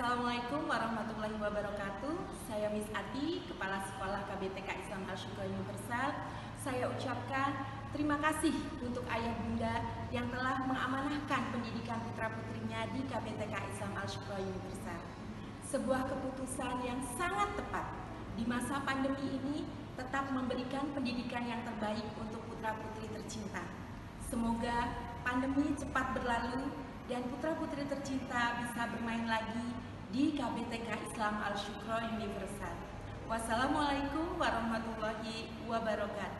Assalamualaikum warahmatullahi wabarakatuh. Saya Miss Ati, Kepala Sekolah KBTK Islam Al Syukra Universal. Saya ucapkan terima kasih untuk ayah bunda yang telah mengamanahkan pendidikan putra putrinya di KBTK Islam Al Syukra Universal. Sebuah keputusan yang sangat tepat di masa pandemi ini tetap memberikan pendidikan yang terbaik untuk putra putri tercinta. Semoga pandemi cepat berlalu dan putra-putri tercinta bisa bermain lagi di KBTK Islam Al Syukro Universal. Wassalamualaikum warahmatullahi wabarakatuh.